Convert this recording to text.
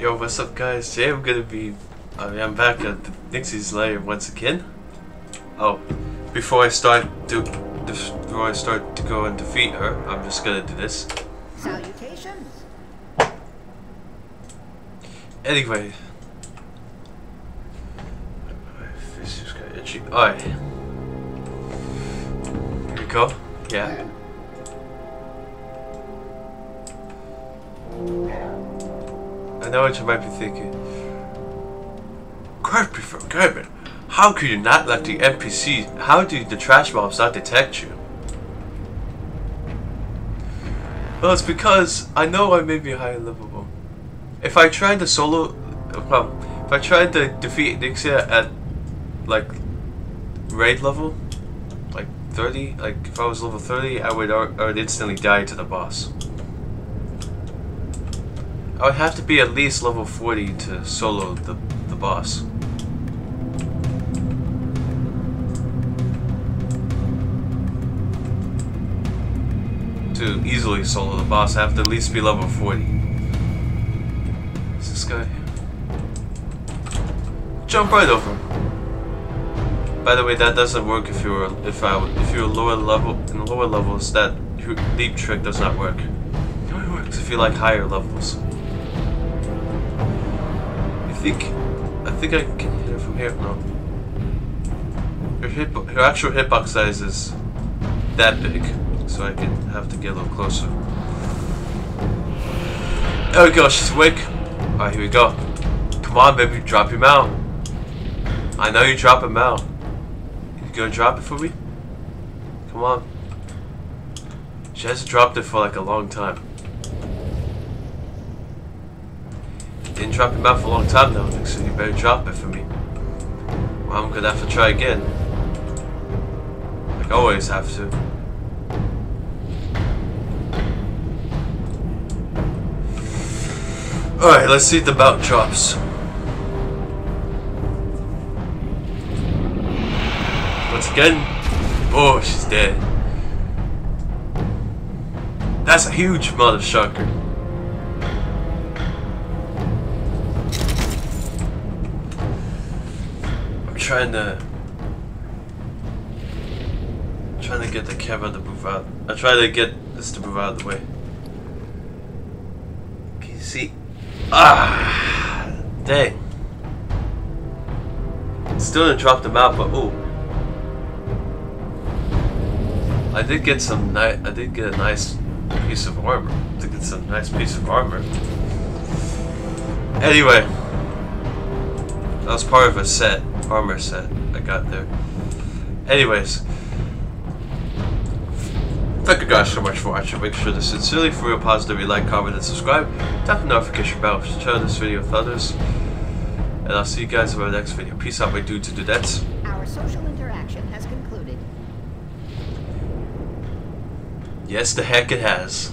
Yo, what's up guys? Today I'm gonna be, I mean, I'm back at the Onyxia's lair once again. Oh, before I start to, before I start to go and defeat her, I'm just gonna do this. Salutations. Anyway. My face is kinda itchy. Alright. Here we go. Yeah. Know what you might be thinking. Correct before Gerben. How could you not let the NPC, how do the trash mobs not detect you? Well, it's because I know I may be higher level. If I tried to solo, well, if I tried to defeat Onyxia at, like, raid level, like 30, like if I was level 30, I would, I would instantly die to the boss. I would have to be at least level 40 to solo the, the boss. To easily solo the boss, I have to at least be level 40. Is this guy? Jump right over him. By the way, that doesn't work if you're if I if you're lower level in lower levels. That leap trick does not work. It only works if you like higher levels. I think I think I can hit it from here. No. Her hit her actual hitbox size is that big, so I can have to get a little closer. Oh there we go. She's awake. Alright, here we go. Come on, baby, drop him out. I know you drop him out. You gonna drop it for me? Come on. She hasn't dropped it for like a long time. Didn't drop him out for a long time though, so you better drop it for me. Well, I'm gonna have to try again. Like I always have to. Alright, let's see if the bout drops. Once again. Oh, she's dead. That's a huge mother shocker. Trying to trying to get the camera to move out. I try to get this to move out of the way. Can you see? Ah, dang. Still didn't drop them out, but oh. I did get some nice. I did get a nice piece of armor. I get some nice piece of armor. Anyway, that was part of a set, armor set I got there. Anyways, thank you guys so much for watching. Make sure to sincerely, for real, positively like, comment, and subscribe. Tap the notification bell to share this video with others. And I'll see you guys in my next video. Peace out, my dudes and dudettes. Our social interaction has concluded. Yes, the heck it has.